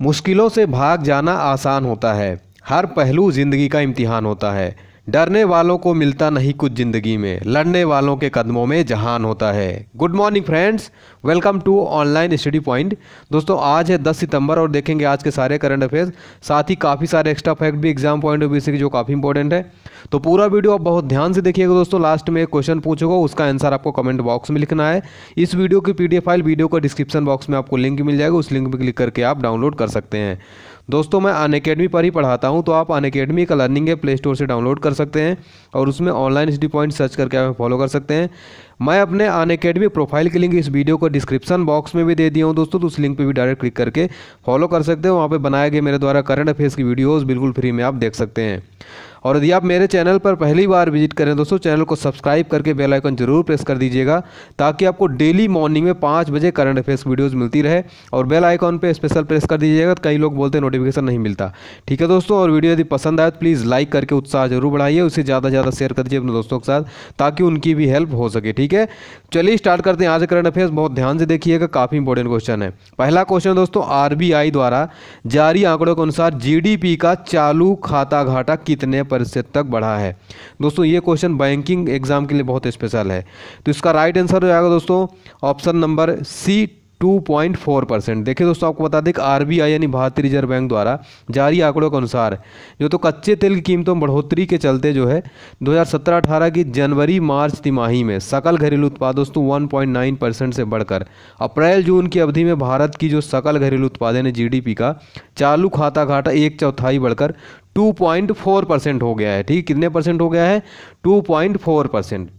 मुश्किलों से भाग जाना आसान होता है। हर पहलू ज़िंदगी का इम्तिहान होता है। डरने वालों को मिलता नहीं कुछ ज़िंदगी में। लड़ने वालों के कदमों में जहान होता है। Good morning friends. Welcome to online study point. दोस्तों, आज है 10 सितंबर और देखेंगे आज के सारे करंट अफेयर्स। साथ ही काफ़ी सारे एक्स्ट्रा फैक्ट भी, एग्ज़ाम पॉइंट ऑफ़ व्यू से, जो काफ़ी इंपॉर्टेंट है। तो पूरा वीडियो आप बहुत ध्यान से देखिएगा दोस्तों। लास्ट में एक क्वेश्चन पूछूँगा, उसका आंसर आपको कमेंट बॉक्स में लिखना है। इस वीडियो की पीडीएफ फ़ाइल वीडियो का डिस्क्रिप्शन बॉक्स में आपको लिंक मिल जाएगा, उस लिंक पर क्लिक करके आप डाउनलोड कर सकते हैं। दोस्तों, मैं अन अकेडमी पर ही पढ़ाता हूँ तो आप अन अकेडमी का लर्निंग है प्ले स्टोर से डाउनलोड कर सकते हैं और उसमें ऑनलाइन स्टडी पॉइंट सर्च करके आप फॉलो कर सकते हैं। मैं अपने अन अकेडमी प्रोफ़ाइल के लिंक इस वीडियो को डिस्क्रिप्शन बॉक्स में भी दे दिया हूँ दोस्तों तो उस लिंक पे भी डायरेक्ट क्लिक करके फॉलो कर सकते हैं। वहाँ पर बनाए गए मेरे द्वारा करंट अफेयर्स की वीडियोज़ बिल्कुल फ्री में आप देख सकते हैं। और यदि आप मेरे चैनल पर पहली बार विज़िट करें दोस्तों, चैनल को सब्सक्राइब करके बेल आइकन ज़रूर प्रेस कर दीजिएगा, ताकि आपको डेली मॉर्निंग में पाँच बजे करंट अफेयर्स वीडियोज़ मिलती रहे और बेल आइकॉन पर स्पेशल प्रेस कर दीजिएगा तो कई लोग बोलते हैं नोटिफिकेशन नहीं मिलता। ठीक है दोस्तों, और वीडियो यदि पसंद आए तो प्लीज़ लाइक करके उत्साह ज़रूर बढ़ाइए, उसे ज़्यादा से ज़्यादा शेयर कर दीजिए अपने दोस्तों के साथ, ताकि उनकी भी हेल्प हो सके। ठीक है? चलिए स्टार्ट करते हैं आज करंट अफेयर्स। बहुत ध्यान से देखिएगा, काफ़ी इंपॉर्टेंट क्वेश्चन है। पहला क्वेश्चन दोस्तों, आरबीआई द्वारा जारी आंकड़ों के अनुसार जीडीपी का चालू खाता घाटा कितने प्रतिशत तक बढ़ा है। दोस्तों, ये क्वेश्चन बैंकिंग एग्ज़ाम के लिए बहुत स्पेशल है। तो इसका राइट आंसर हो जाएगा दोस्तों ऑप्शन नंबर सी 2.4 परसेंट देखिए दोस्तों, आपको बता दें कि आरबीआई यानी भारतीय रिज़र्व बैंक द्वारा जारी आंकड़ों के अनुसार, जो तो कच्चे तेल की कीमतों में बढ़ोतरी के चलते जो है 2017-18 की जनवरी, मार्च तिमाही में सकल घरेलू उत्पाद दोस्तों 1.9 परसेंट से बढ़कर, अप्रैल, जून की अवधि में भारत की जो सकल घरेलू उत्पाद है जीडीपी का चालू खाता घाटा एक चौथाई बढ़कर 2.4 परसेंट हो गया है, ठीक? कितने परसेंट हो गया है? 2.4 परसेंट।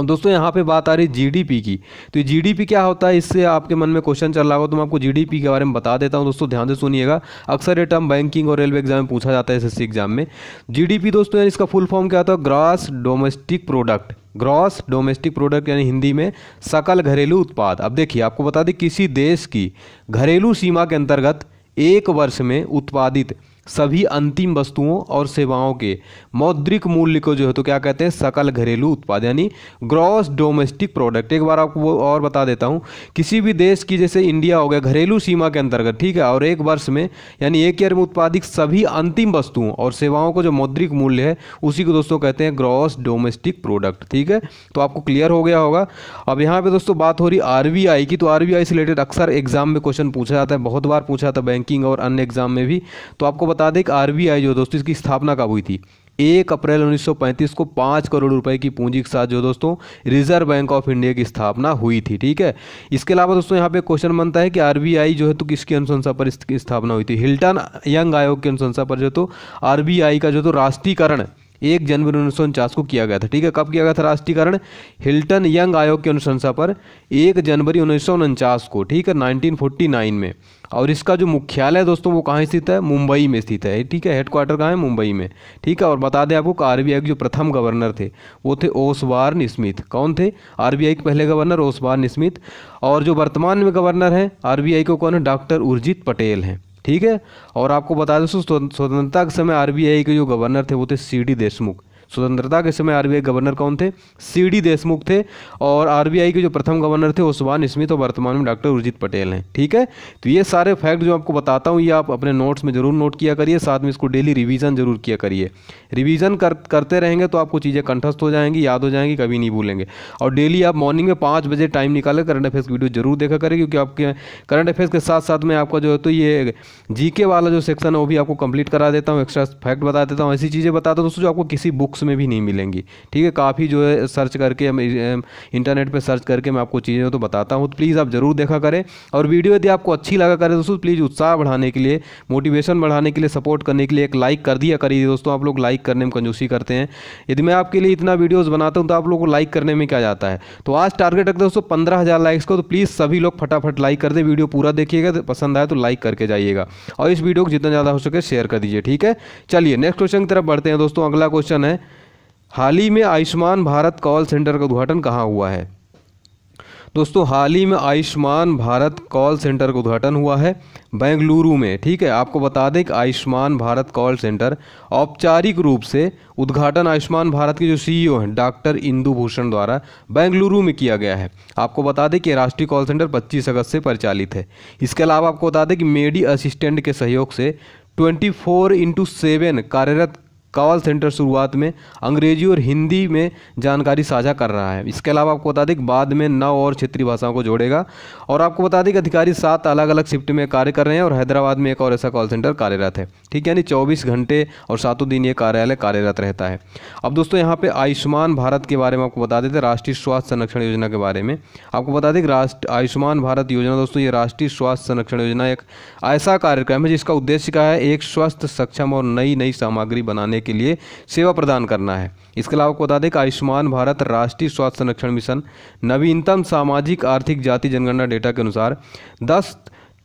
दोस्तों, यहाँ पे बात आ रही है जीडीपी की। तो जीडीपी क्या होता है? इससे आपके मन में क्वेश्चन चल रहा होगा तो मैं आपको जीडीपी के बारे में बता देता हूँ। दोस्तों, ध्यान से सुनिएगा। अक्सर ये टर्म बैंकिंग और रेलवे एग्ज़ाम में पूछा जाता है एसएससी एग्ज़ाम में। जीडीपी दोस्तों इसका फुल फॉर्म क्या होता है? Gross domestic product gross domestic product यानी हिंदी में सकल घरेलू उत्पाद। अब देखिए, आपको बता दें, किसी देश की घरेलू सीमा के अंतर्गत एक वर्ष में उत्पादित सभी अंतिम वस्तुओं और सेवाओं के मौद्रिक मूल्य को जो है तो क्या कहते हैं? सकल घरेलू उत्पाद, यानी ग्रॉस डोमेस्टिक प्रोडक्ट एक बार आपको और बता देता हूँ। किसी भी देश की, जैसे इंडिया हो गया, घरेलू सीमा के अंतर्गत, ठीक है? और एक वर्ष में, यानी एक ईयर में उत्पादित सभी अंतिम वस्तुओं और सेवाओं को जो मौद्रिक मूल्य है, उसी को दोस्तों कहते हैं ग्रॉस डोमेस्टिक प्रोडक्ट ठीक है? तो आपको क्लियर हो गया होगा। अब यहाँ पे दोस्तों बात हो रही आरबीआई की तो आरबीआई से रिलेटेड अक्सर एग्ज़ाम में क्वेश्चन पूछा जाता है, बहुत बार पूछा था बैंकिंग और अन्य एग्ज़ाम में भी। तो आपको बता दें कि आरबीआई जो दोस्तों, इसकी स्थापना कब हुई थी? एक अप्रैल 1935 को पाँच करोड़ रुपए की पूंजी के साथ जो दोस्तों, रिज़र्व बैंक ऑफ़ इंडिया की स्थापना हुई थी, ठीक है? इसके अलावा दोस्तों, यहाँ पे क्वेश्चन बनता है कि आरबीआई जो है तो किसकी अनुशंसा पर इसकी स्थापना हुई थी? हिल्टन यंग आयोग की अनुशंसा पर जो तो आरबीआई का जो तो राष्ट्रीयकरण एक जनवरी उन्नीस सौ उनचास को किया गया था। ठीक है, कब किया गया था राष्ट्रीयकरण? हिल्टन यंग आयोग की अनुशंसा पर एक जनवरी उन्नीस सौ उनचास को, ठीक है 1949 में। और इसका जो मुख्यालय है दोस्तों, वो कहाँ स्थित है? मुंबई में स्थित है। ठीक है हेडक्वार्टर कहाँ है? मुंबई में। ठीक है, और बता दें आपको आर बी आई के जो प्रथम गवर्नर थे, वो थे ओसवार स्मिथ। कौन थे? आर बी आई के पहले गवर्नर ओसवार स्मिथ। और जो वर्तमान में गवर्नर हैं आर बी आई को कौन है? डॉक्टर उर्जित पटेल हैं। ठीक है? और आपको बता दें स्वतंत्रता के समय आरबीआई के जो गवर्नर थे, वो थे सी डी देशमुख। स्वतंत्रता के समय आरबीआई गवर्नर कौन थे? सी डी देशमुख थे। और आरबीआई के जो प्रथम गवर्नर थे, ओसवान स्मिथ और वर्तमान में डॉक्टर उर्जित पटेल हैं, ठीक है? तो ये सारे फैक्ट जो आपको बताता हूँ, ये आप अपने नोट्स में ज़रूर नोट किया करिए, साथ में इसको डेली रिविजन ज़रूर किया करिए। रिविजन कर, करते रहेंगे तो आपको चीज़ें कंठस्थ हो जाएँगी, याद हो जाएँगी, कभी नहीं भूलेंगे। और डेली आप मॉर्निंग में पाँच बजे टाइम निकाले करंट अफेयर्स की वीडियो ज़रूर देखा करें, क्योंकि आपके करंट अफेयर्स के साथ साथ में आपका जो है तो ये जीके वाला जो सेक्शन है, वो भी आपको कंप्लीट करा देता हूँ, एक्स्ट्रा फैक्ट बता देता हूँ, ऐसी चीज़ें बताता हूँ दोस्तों जो आपको किसी बुक्स में भी नहीं मिलेंगी। ठीक है, काफ़ी जो है सर्च करके इंटरनेट पर सर्च करके मैं आपको चीज़ें तो बताता हूँ। तो प्लीज़ आप ज़रूर देखा करें और वीडियो यदि आपको अच्छी लगा करें दोस्तों प्लीज़ उत्साह बढ़ाने के लिए मोटिवेशन बढ़ाने के लिए सपोर्ट करने के लिए एक लाइक कर दिया करिए दोस्तों। आप लोग लाइक करने में कंजूसी करते हैं। यदि मैं आपके लिए इतना वीडियोज़ बनाता हूँ तो आप लोगों को लाइक करने में क्या जाता है? तो आज टारगेट रखते दोस्तों पंद्रह हज़ार लाइक्स को तो प्लीज़ सभी लोग फटाफट लाइक कर दे। वीडियो पूरा देखिएगा तो पसंद आए तो लाइक करके जाइएगा और इस वीडियो को जितना ज़्यादा हो सके शेयर कर दीजिए, ठीक है? चलिए नेक्स्ट क्वेश्चन की तरफ़ बढ़ते हैं दोस्तों। अगला क्वेश्चन है हाल ही में आयुष्मान भारत कॉल सेंटर का उद्घाटन कहाँ हुआ है? दोस्तों, हाल ही में आयुष्मान भारत कॉल सेंटर का उद्घाटन हुआ है बेंगलुरु में, ठीक है? आपको बता दें कि आयुष्मान भारत कॉल सेंटर औपचारिक रूप से उद्घाटन आयुष्मान भारत के जो सीईओ हैं, डॉक्टर इंदु भूषण द्वारा बेंगलुरु में किया गया है। आपको बता दें कि राष्ट्रीय कॉल सेंटर 25 अगस्त से परिचालित है। इसके अलावा आपको बता दें कि मेडी असिस्टेंट के सहयोग से ट्वेंटी फोर इंटू सेवन कार्यरत कॉल सेंटर शुरुआत में अंग्रेज़ी और हिंदी में जानकारी साझा कर रहा है। इसके अलावा आपको बता दें कि बाद में नौ और क्षेत्रीय भाषाओं को जोड़ेगा। और आपको बता दें कि अधिकारी सात अलग अलग शिफ्ट में कार्य कर रहे हैं और हैदराबाद में एक और ऐसा कॉल सेंटर कार्यरत है। ठीक है, यानी चौबीस घंटे और सातों दिन ये कार्यालय कार्यरत रहता है। अब दोस्तों, यहाँ पर आयुष्मान भारत के बारे में आपको बता देते राष्ट्रीय स्वास्थ्य संरक्षण योजना के बारे में। आपको बता दें कि राष्ट्र, आयुष्मान भारत योजना दोस्तों, ये राष्ट्रीय स्वास्थ्य संरक्षण योजना एक ऐसा कार्यक्रम है जिसका उद्देश्य क्या है? एक स्वस्थ, सक्षम और नई नई सामग्री बनाने के लिए सेवा प्रदान करना है। इसके अलावा बता दें कि आयुष्मान भारत राष्ट्रीय स्वास्थ्य संरक्षण मिशन, नवीनतम सामाजिक आर्थिक जाति जनगणना डेटा के अनुसार दस,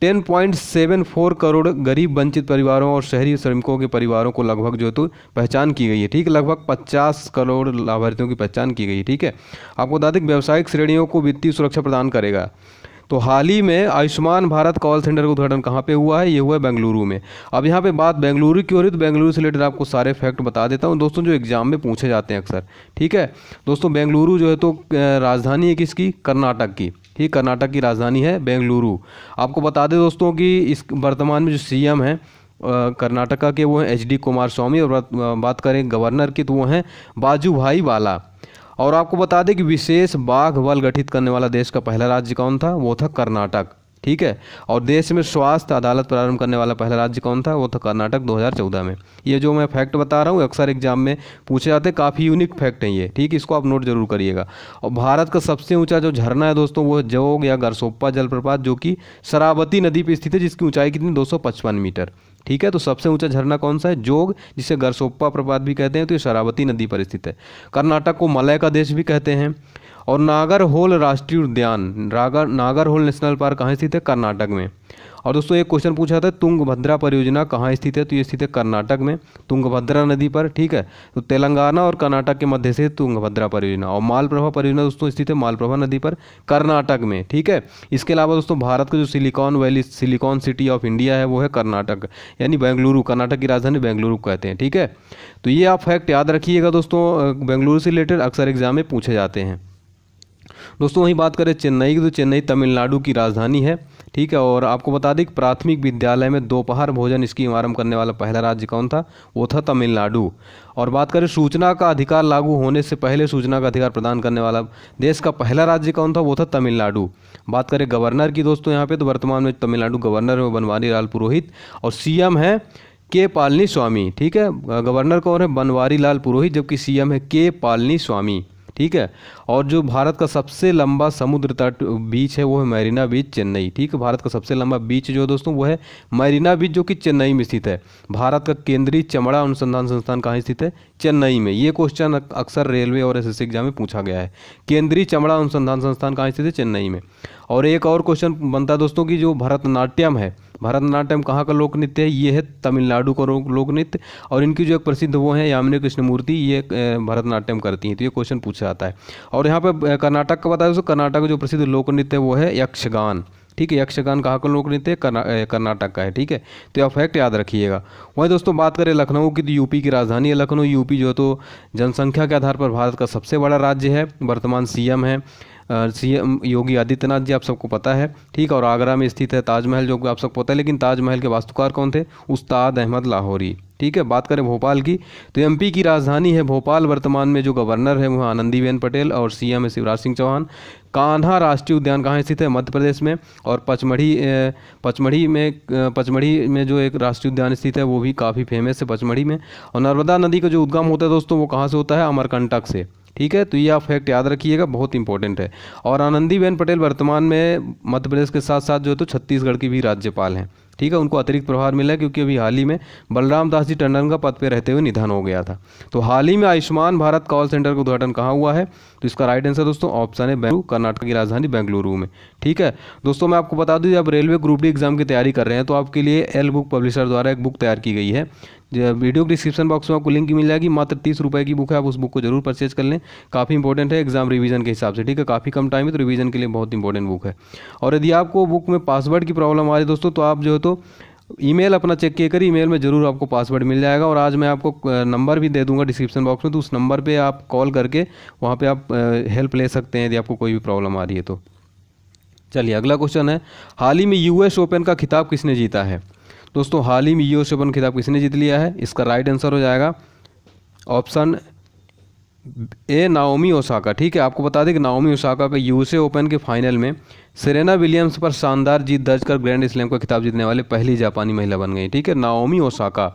ten point seven four crore गरीब वंचित परिवारों और शहरी श्रमिकों के परिवारों को लगभग जो तो पहचान की गई है, ठीक है? लगभग पचास करोड़ लाभार्थियों की पहचान की गई है, ठीक है? आपको बता दें व्यावसायिक श्रेणियों को वित्तीय सुरक्षा प्रदान करेगा। तो हाल ही में आयुष्मान भारत कॉल सेंटर का उद्घाटन कहाँ पे हुआ है? ये हुआ है बेंगलुरु में। अब यहाँ पे बात बेंगलुरु की हो रही है तो बेंगलुरु से रिलेटेड आपको सारे फैक्ट बता देता हूँ। दोस्तों, जो एग्ज़ाम में पूछे जाते हैं अक्सर, ठीक है? दोस्तों, बेंगलुरु जो है तो राजधानी है किसकी? कर्नाटक की। ठीक कर्नाटक की राजधानी है बेंगलुरु। आपको बता दें दोस्तों कि इस वर्तमान में जो सीएम है कर्नाटका के वो हैं, एच डी कुमार स्वामी और बात करें गवर्नर की तो वो हैं बाजू भाई वाला। और आपको बता दें कि विशेष बाघ बल गठित करने वाला देश का पहला राज्य कौन था? वो था कर्नाटक। ठीक है? और देश में स्वास्थ्य अदालत प्रारंभ करने वाला पहला राज्य कौन था? वो था कर्नाटक 2014 में। ये जो मैं फैक्ट बता रहा हूँ, अक्सर एग्ज़ाम में पूछे जाते काफ़ी यूनिक फैक्ट हैं ये। ठीक? इसको आप नोट ज़रूर करिएगा। और भारत का सबसे ऊँचा जो झरना है दोस्तों, वो जोग या गरसोप्पा जलप्रपात, जो कि शरावती नदी पर स्थित है, जिसकी ऊंचाई कितनी? दो सौ पचपन मीटर। ठीक है? तो सबसे ऊँचा झरना कौन सा है? जोग, जिसे गरसोप्पा प्रपात भी कहते हैं तो ये शरावती नदी पर स्थित है। कर्नाटक को मलय का देश भी कहते हैं। और नागरहोल राष्ट्रीय उद्यान नागर नागरहोल नेशनल पार्क कहाँ स्थित है? कर्नाटक में। और दोस्तों, एक क्वेश्चन पूछा था, तुंगभद्रा परियोजना कहाँ स्थित है? तो ये स्थित है कर्नाटक में, तुंगभद्रा नदी पर, ठीक है? तो तेलंगाना और कर्नाटक के मध्य से तुंगभद्रा परियोजना और मालप्रभा परियोजना दोस्तों स्थित है मालप्रभा नदी पर, कर्नाटक में, ठीक है? इसके अलावा दोस्तों, भारत का जो silicon valley, silicon city of India है, वो है कर्नाटक, यानी बेंगलुरु, कर्नाटक की राजधानी बेंगलुरु कहते हैं, ठीक है? तो ये आप फैक्ट याद रखिएगा दोस्तों बेंगलुरु से रिलेटेड अक्सर एग्ज़ाम में पूछे जाते हैं। दोस्तों, वहीं बात करें चेन्नई की तो चेन्नई तमिलनाडु की राजधानी है, ठीक है? और आपको बता दें कि प्राथमिक विद्यालय में दोपहर भोजन स्कीम आरंभ करने वाला पहला राज्य कौन था? वो था तमिलनाडु। और बात करें सूचना का अधिकार लागू होने से पहले सूचना का अधिकार प्रदान करने वाला देश का पहला राज्य कौन था? वो था तमिलनाडु। बात करें गवर्नर की, दोस्तों, यहाँ पे तो वर्तमान में तमिलनाडु गवर्नर है बनवारी लाल पुरोहित। और सीएम है के पालनी स्वामी ठीक है? गवर्नर कौन है? बनवारी लाल पुरोहित, जबकि सीएम है के पालनी स्वामी ठीक है? और जो भारत का सबसे लंबा समुद्र तट बीच है, वो है मैरीना बीच, चेन्नई। ठीक है? भारत का सबसे लंबा बीच जो है दोस्तों, वो है मैरीना बीच, जो कि चेन्नई में स्थित है। भारत का केंद्रीय चमड़ा अनुसंधान संस्थान कहाँ स्थित है? चेन्नई में। ये क्वेश्चन अक्सर रेलवे और एसएससी एग्ज़ाम में पूछा गया है। केंद्रीय चमड़ा अनुसंधान संस्थान कहाँ स्थित है? चेन्नई में। और एक और क्वेश्चन बनता है दोस्तों, की जो भरतनाट्यम है भरतनाट्यम कहाँ का लोक नृत्य है? ये है तमिलनाडु का लोक नृत्य और इनकी जो एक प्रसिद्ध वो है, यामिनी कृष्णमूर्ति, ये भरतनाट्यम करती हैं। तो ये क्वेश्चन पूछा जाता है। और यहाँ पर कर्नाटक का बताया दोस्तों कर्नाटक का जो प्रसिद्ध लोक नृत्य है, वो है यक्षगान। ठीक है, यक्षगान कहाँ का लोक नृत्य कर्नाटक का है। ठीक है? तो यह फैक्ट याद रखिएगा। वहीं दोस्तों, बात करें लखनऊ की तो यूपी की राजधानी है लखनऊ। यूपी जो तो जनसंख्या के आधार पर भारत का सबसे बड़ा राज्य है। वर्तमान सीएम है। सीएम योगी आदित्यनाथ जी, आप सबको पता है। ठीक, और आगरा में स्थित है ताजमहल, जो आप सबको पता है, लेकिन ताजमहल के वास्तुकार कौन थे? उस्ताद अहमद लाहौरी। ठीक है, बात करें भोपाल की तो एमपी की राजधानी है भोपाल, वर्तमान में जो गवर्नर है वो आनंदीबेन पटेल, और सीएम है शिवराज सिंह चौहान। कान्हा राष्ट्रीय उद्यान कहाँ स्थित है? मध्य प्रदेश में, और पचमढ़ी पचमढ़ी में पचमढ़ी में जो एक राष्ट्रीय उद्यान स्थित है, वो भी काफ़ी फ़ेमस है पचमढ़ी में। और नर्मदा नदी का जो उद्गम होता है दोस्तों, वो कहाँ से होता है? अमरकंटक से। ठीक है? तो ये आप फैक्ट याद रखिएगा, बहुत इंपॉर्टेंट है। और आनंदीबेन पटेल वर्तमान में मध्य प्रदेश के साथ साथ जो है तो छत्तीसगढ़ की भी राज्यपाल हैं। ठीक है? उनको अतिरिक्त प्रभार मिला है क्योंकि अभी हाल ही में बलराम दास जी टंडन का पद पर रहते हुए निधन हो गया था। तो हाल ही में आयुष्मान भारत कॉल सेंटर का उद्घाटन कहाँ हुआ है? तो इसका राइट आंसर दोस्तों ऑप्शन है बेंगलुरु, कर्नाटक की राजधानी बेंगलुरु में। ठीक है? दोस्तों, मैं आपको बता दूँ, जब रेलवे ग्रुप डी एग्ज़ाम की तैयारी कर रहे हैं तो आपके लिए एल बुक पब्लिशर द्वारा एक बुक तैयार की गई है। वीडियो के डिस्क्रिप्शन बॉक्स में आपको लिंक मिल जाएगी। मात्र तीस रुपये की बुक है, आप उस बुक को ज़रूर परचेज कर लें। काफ़ी इंपॉर्टेंट है एग्ज़ाम रिवीजन के हिसाब से, ठीक है? काफ़ी कम टाइम है तो रिवीजन के लिए बहुत इंपॉर्टेंट बुक है। और यदि आपको बुक में पासवर्ड की प्रॉब्लम आ रही है दोस्तों तो आप जो है तो ईमेल अपना चेक किया करिए। ईमेल में ज़रूर आपको पासवर्ड मिल जाएगा। और आज मैं आपको नंबर भी दे दूँगा डिस्क्रिप्शन बॉक्स में तो उस नंबर पे आप कॉल करके वहाँ पे आप हेल्प ले सकते हैं यदि आपको कोई भी प्रॉब्लम आ रही है तो। चलिए, अगला क्वेश्चन है। हाल ही में यूएस ओपन का खिताब किसने जीता है? दोस्तों, हाल ही में यू एस ओपन खिताब किसने जीत लिया है? इसका राइट आंसर हो जाएगा ऑप्शन ए नाओमी ओसाका ठीक है, आपको बता दें कि नाओमी ओसाका का यूएसए ओपन के फाइनल में सेरेना विलियम्स पर शानदार जीत दर्ज कर ग्रैंड स्लैम का खिताब जीतने वाले पहली जापानी महिला बन गई। ठीक है नाओमी ओसाका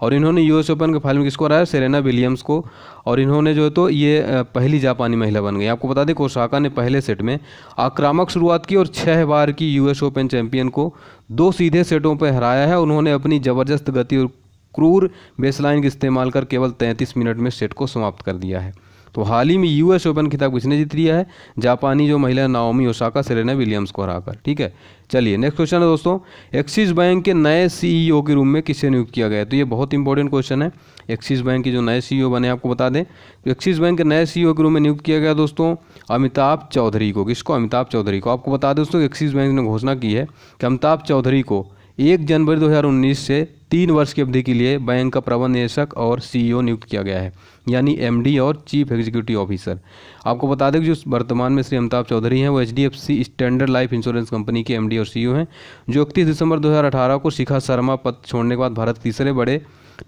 और इन्होंने यूएस ओपन के फाइनल में किसको हराया? सेरेना विलियम्स को। और इन्होंने जो है तो ये पहली जापानी महिला बन गई। आपको बता दें, कोसाका ने पहले सेट में आक्रामक शुरुआत की और छः बार की यूएस ओपन चैंपियन को दो सीधे सेटों पर हराया है। उन्होंने अपनी ज़बरदस्त गति और क्रूर बेसलाइन का इस्तेमाल कर केवल तैंतीस मिनट में सेट को समाप्त कर दिया है। तो हाल ही में यूएस ओपन खिताब किसने जीत लिया है? जापानी जो महिला नाओमी ओसाका सेरेना विलियम्स को हराकर, ठीक है? चलिए नेक्स्ट क्वेश्चन है दोस्तों। एक्सिस बैंक के नए सीईओ के रूप में किसे नियुक्त किया गया तो ये बहुत इंपॉर्टेंट क्वेश्चन है। एक्सिस बैंक के जो नए सीईओ बने, आपको बता दें। तो एक्सिस बैंक के नए सीईओ के रूप में नियुक्त किया गया दोस्तों, अमिताभ चौधरी को। किसको? अमिताभ चौधरी को। आपको बता दें दोस्तों एक्सिस बैंक ने घोषणा की है कि अमिताभ चौधरी को एक जनवरी 2019 से तीन वर्ष की अवधि के लिए बैंक का प्रबंध निदेशक और सीईओ नियुक्त किया गया है। यानी एमडी और चीफ एग्जीक्यूटिव ऑफिसर आपको बता दें कि जो वर्तमान में श्री अमिताभ चौधरी हैं, वो HDFC standard life insurance company के एमडी और सीईओ हैं, जो इकतीस दिसंबर 2018 को शिखा शर्मा पद छोड़ने के बाद भारत तीसरे बड़े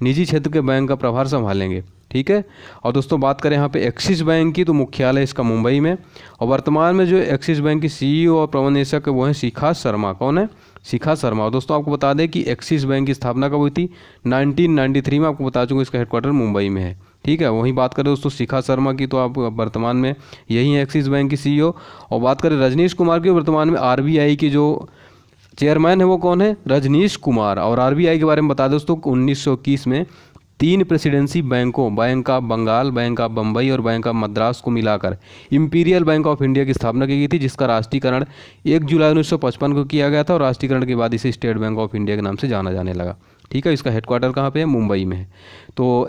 निजी क्षेत्र के बैंक का प्रभार संभालेंगे, ठीक है? और दोस्तों, बात करें यहाँ पे एक्सिस बैंक की तो मुख्यालय इसका मुंबई में। और वर्तमान में जो एक्सिस बैंक की सीईओ और प्रबंध निदेशक वो हैं शिखा शर्मा। कौन है? शिखा शर्मा। और दोस्तों, आपको बता दें कि एक्सिस बैंक की स्थापना कब हुई थी? 1993 में, आपको बता चुका इसका हेडक्वार्टर मुंबई में है। ठीक है, वहीं बात करें दोस्तों शिखा शर्मा की तो आप वर्तमान में यही है एक्सिस बैंक की सीईओ और बात करें रजनीश कुमार की, वर्तमान में आरबीआई की जो चेयरमैन है वो कौन है? रजनीश कुमार। और आरबीआई के बारे में बता दोस्तों, उन्नीस सौ इक्कीस में तीन प्रेसिडेंसी बैंकों, bank of Bengal, bank of Bombay और बैंक ऑफ़ मद्रास को मिलाकर इंपीरियल बैंक ऑफ़ इंडिया की स्थापना की गई थी, जिसका राष्ट्रीयकरण एक जुलाई उन्नीस सौ पचपन को किया गया था और राष्ट्रीयकरण के बाद इसे स्टेट बैंक ऑफ़ इंडिया के नाम से जाना जाने लगा। ठीक है, इसका हेडक्वार्टर कहाँ पे है? मुंबई में है। तो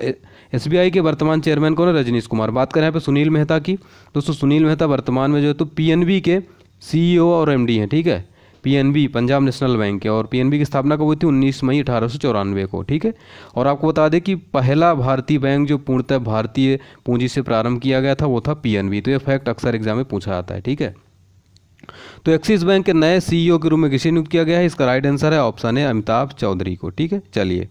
SBI के वर्तमान चेयरमैन कौन है? रजनीश कुमार। बात करें यहाँ पे सुनील मेहता की। दोस्तों, सुनील मेहता वर्तमान में जो है तो PNB के सीईओ और MD हैं, ठीक है? पीएनबी पंजाब नेशनल बैंक है और पीएनबी की स्थापना कब हुई थी? 19 मई अठारह सौ चौरानवे को, ठीक है? और आपको बता दें कि पहला भारतीय बैंक जो पूर्णतः भारतीय पूंजी से प्रारंभ किया गया था, वो था पीएनबी तो ये फैक्ट अक्सर एग्ज़ाम में पूछा जाता है, ठीक है? तो एक्सिस बैंक के नए सीईओ के रूप में किसे नियुक्त किया गया है? इसका राइट आंसर है, ऑप्शन है अमिताभ चौधरी को, ठीक है? चलिए।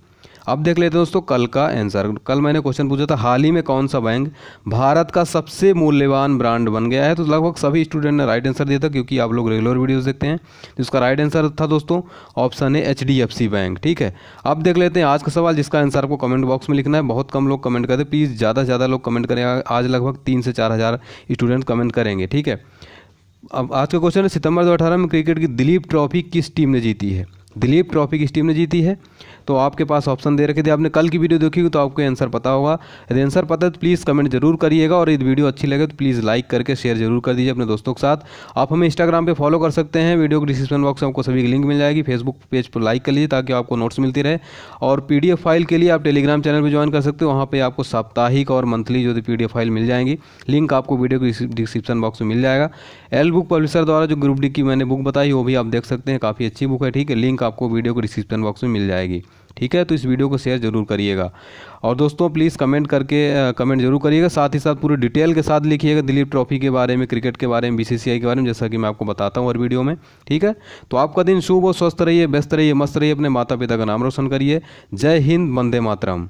अब देख लेते हैं दोस्तों, कल का आंसर कल मैंने क्वेश्चन पूछा था, हाल ही में कौन सा बैंक भारत का सबसे मूल्यवान ब्रांड बन गया है? तो लगभग सभी स्टूडेंट ने राइट आंसर दिया था, क्योंकि आप लोग रेगुलर वीडियोस देखते हैं। इसका राइट आंसर था दोस्तों ऑप्शन है एच बैंक ठीक है? अब देख लेते हैं आज का सवाल, जिसका आंसर आपको कमेंट बॉक्स में लिखना है। बहुत कम लोग कमेंट करते प्लीज़ ज़्यादा से ज़्यादा लोग कमेंट करें। आज लगभग तीन से चार हज़ार स्टूडेंट कमेंट करेंगे, ठीक है? अब आज का क्वेश्चन है, सितंबर 2018 में क्रिकेट की दिलीप ट्रॉफी किस टीम ने जीती है? दिलीप ट्रॉफी किस टीम ने जीती है? तो आपके पास ऑप्शन दे रखे थे। आपने कल की वीडियो देखी तो आपको आंसर पता होगा। यदि आंसर पता है तो प्लीज़ कमेंट ज़रूर करिएगा और यदि वीडियो अच्छी लगे तो प्लीज़ लाइक करके शेयर ज़रूर कर दीजिए अपने दोस्तों के साथ। आप हमें इंस्टाग्राम पर फॉलो कर सकते हैं। वीडियो के डिस्क्रिप्शन बॉक्स में आपको सभी की लिंक मिल जाएगी। फेसबुक पेज पर लाइक कर लीजिए ताकि आपको नोट्स मिलती रहे। और पीडीएफ फ़ाइल के लिए आप टेलीग्राम चैनल पर ज्वाइन कर सकते हो। वहाँ पर आपको साप्ताहिक और मंथली जो पी फ़ाइल मिल जाएँगी। लिंक आपको वीडियो के डिस्क्रिप्शन बॉक्स में मिल जाएगा। एल बुक पब्लिशर द्वारा जो ग्रुप डी की मैंने बुक बताई, वो भी आप देख सकते हैं। काफ़ी अच्छी बुक है, ठीक है? लिंक आपको वीडियो को डिस्क्रिप्शन बॉक्स में मिल जाएगी। ठीक है तो इस वीडियो को शेयर ज़रूर करिएगा। और दोस्तों प्लीज़ कमेंट करके कमेंट ज़रूर करिएगा। साथ ही साथ पूरी डिटेल के साथ लिखिएगा दिलीप ट्रॉफी के बारे में क्रिकेट के बारे में बीसीसीआई के बारे में, जैसा कि मैं आपको बताता हूँ हर वीडियो में। ठीक है तो आपका दिन शुभ और स्वस्थ रहिए, व्यस्त रहिए, मस्त रहिए, अपने माता पिता का नाम रोशन करिए। जय हिंद, वंदे मातरम।